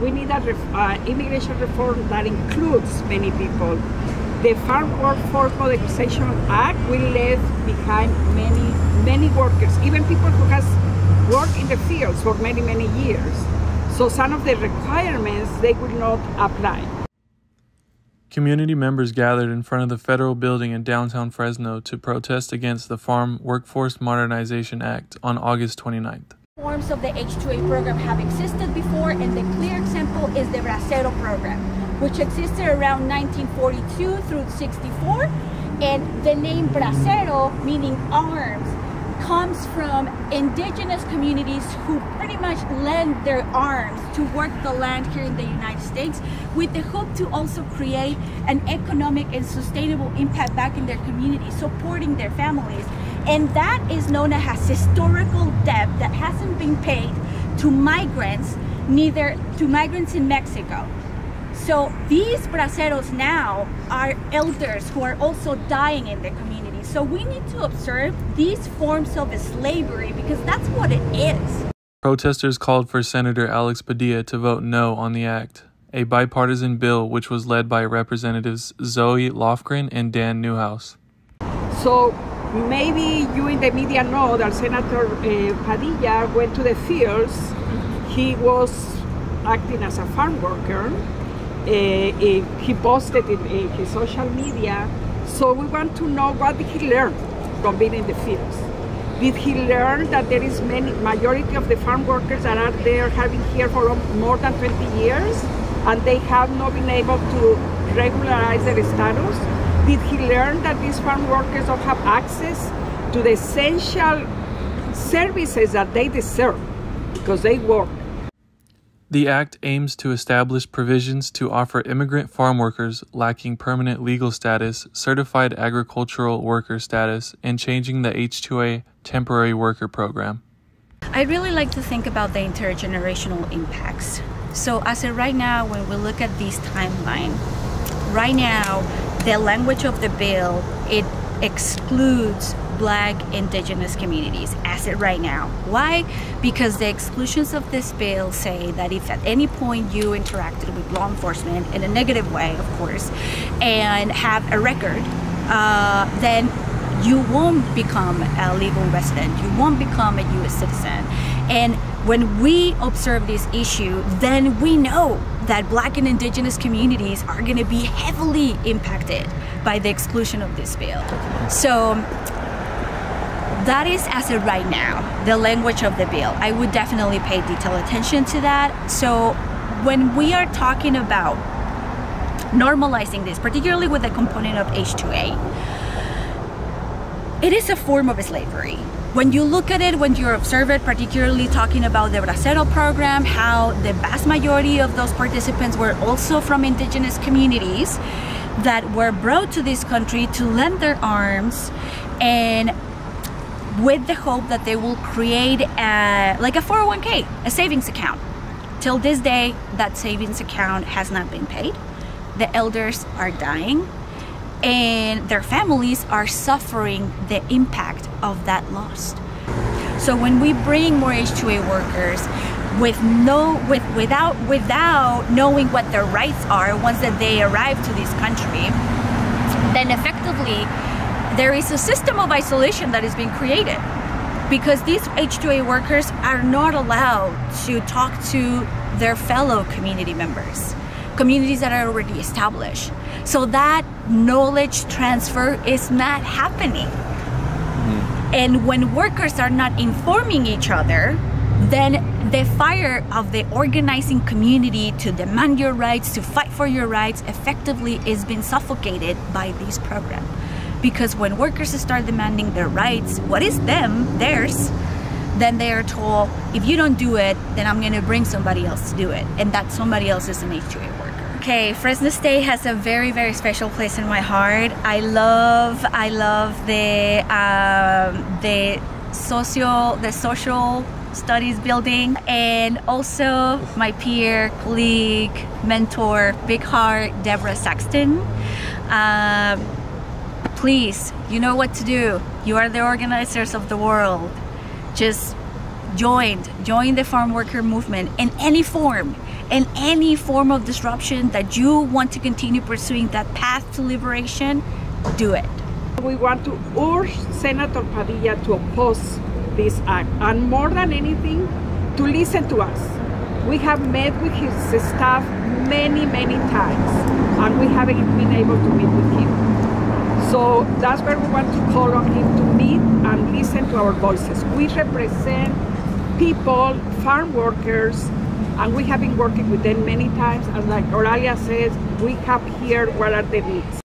we need a ref, uh, immigration reform that includes many people. The Farm Workforce Modernization Act will leave behind many, many workers, even people who has worked in the fields for many, many years. So some of the requirements, they will not apply. Community members gathered in front of the federal building in downtown Fresno to protest against the Farm Workforce Modernization Act on August 29th. Forms of the H-2A program have existed before, and the clear example is the Bracero program, which existed around 1942 through 64. And the name Bracero, meaning arms, comes from indigenous communities who pretty much lend their arms to work the land here in the United States with the hope to also create an economic and sustainable impact back in their communities, supporting their families. And that is known as historical debt that hasn't been paid to migrants, neither to migrants in Mexico. So these braceros now are elders who are also dying in the community. So we need to observe these forms of slavery because that's what it is. Protesters called for Senator Alex Padilla to vote no on the act, a bipartisan bill which was led by Representatives Zoe Lofgren and Dan Newhouse. So maybe you in the media know that Senator uh, Padilla went to the fields. He was acting as a farm worker. Uh, uh, he posted in, in his social media. So we want to know what did he learn from being in the fields. Did he learn that there is many majority of the farm workers that are there having here for more than 20 years and they have not been able to regularize their status? Did he learn that these farm workers don't have access to the essential services that they deserve because they work? The Act aims to establish provisions to offer immigrant farm workers lacking permanent legal status certified agricultural worker status and changing the H2A temporary worker program. I really like to think about the intergenerational impacts. So, as of right now, when we look at this timeline, right now, the language of the bill it excludes black indigenous communities as it right now. Why? Because the exclusions of this bill say that if at any point you interacted with law enforcement in a negative way of course and have a record uh, then you won't become a legal resident. You won't become a u.s citizen and when we observe this issue then we know that black and indigenous communities are going to be heavily impacted by the exclusion of this bill. So that is as of right now the language of the bill. I would definitely pay detailed attention to that. So when we are talking about normalizing this particularly with the component of h2a it is a form of slavery when you look at it when you observe it particularly talking about the bracero program how the vast majority of those participants were also from indigenous communities that were brought to this country to lend their arms and with the hope that they will create a, like a 401k, a savings account. Till this day, that savings account has not been paid. The elders are dying and their families are suffering the impact of that loss. So when we bring more H2A workers with no with without without knowing what their rights are once that they arrive to this country, then effectively there is a system of isolation that is being created because these H2A workers are not allowed to talk to their fellow community members, communities that are already established. So that knowledge transfer is not happening. And when workers are not informing each other, then the fire of the organizing community to demand your rights, to fight for your rights, effectively is being suffocated by this program because when workers start demanding their rights, what is them, theirs, then they are told, if you don't do it, then I'm gonna bring somebody else to do it. And that somebody else is an H2A worker. Okay, Fresno State has a very, very special place in my heart. I love, I love the, um, the social, the social studies building and also my peer, colleague, mentor, big heart, Deborah Saxton. Um, please, you know what to do. You are the organizers of the world. Just join, join the farm worker movement in any form, in any form of disruption that you want to continue pursuing that path to liberation, do it. We want to urge Senator Padilla to oppose this act and more than anything, to listen to us. We have met with his staff many, many times and we haven't been able to meet with him. So that's where we want to call on him to meet and listen to our voices. We represent people, farm workers, and we have been working with them many times. And like Oralia says, we have here what are the needs.